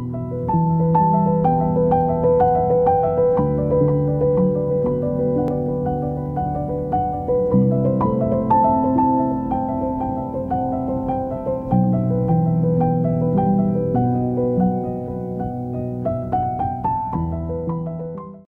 you